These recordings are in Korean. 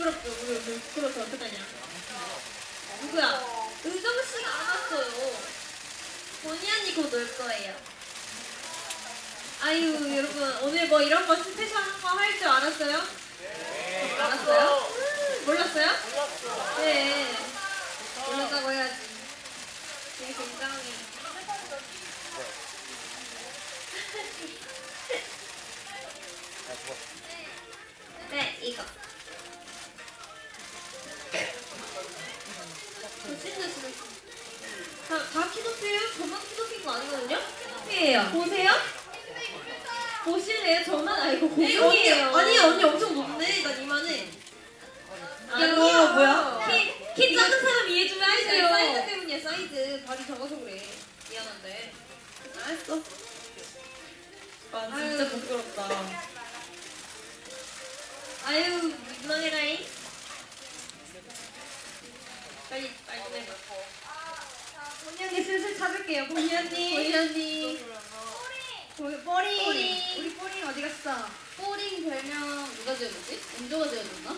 부끄럽죠? 우리 오늘 부끄러워서 어떡하냐? 어, 누구야? 의정 씨가 안 왔어요. 본의 아니고 놀 거예요. 아유 여러분 오늘 뭐 이런 거 스페셜한 거 할 줄 알았어요? 네. 알았어요? 몰랐어요? 몰랐어. 네. 몰랐다고 해야지. 되게 굉장히. 네 이거. 키높이에요. 보세요? 보실래요? 저만 알고 공룡이에요. 아니 언니 엄청 높네. 난 이만해. 아니요. 뭐야? 키, 키 작은 사람 이해해주면 사이즈 하세요. 때문이야 사이즈. 발이 적어서 그래. 미안한데. 알았어. 아 진짜 아유. 부끄럽다. 아유, 민망해라잉. 빨리. 보니 언니 슬슬 찾을게요. 보니 언니. 보리 언니. 보- 뽀링. 뽀링. 우리 뽀링 어디 갔어? 뽀링 별명 누가 지어줬지? 은조가 지어줬나?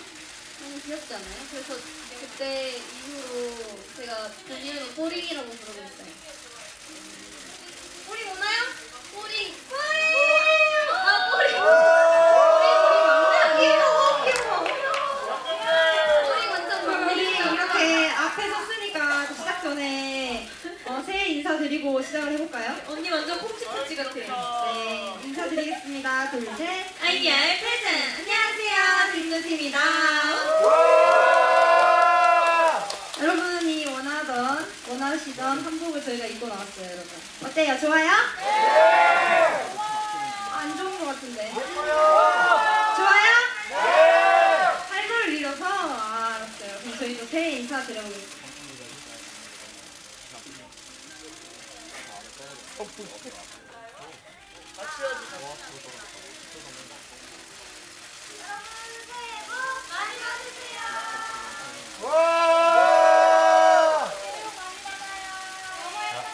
너무 귀엽지 않아요? 그래서 그때 이후로 제가 본인을 뽀링이라고 부르고 있어요. 뽀링 오나요? 뽀링! 아, 보리. 아, 귀여워 귀여워. 뽀링 완전 우리 막내기죠? 이렇게 앞에 섰으니까 시작 전에 어, 새해 인사드리고 시작을 해볼까요? 언니 완전 콩치타치 같아. 네, 인사드리겠습니다. 둘, 셋. 아이디어의 프레젠. 안녕하세요, 김누팀입니다. 여러분이 원하던, 원하시던 한복을 저희가 입고 나왔어요, 여러분. 어때요? 좋아요? 안 좋은 것 같은데. 좋아요? 팔걸을 잃어서? 아, 알았어요. 그럼 저희도 새해 인사드려보겠습니다. 덕분. 같이 해야지. 와, 그거 와!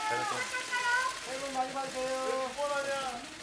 새해 복 많이 받으세요. 새해 복 많이 받으세요.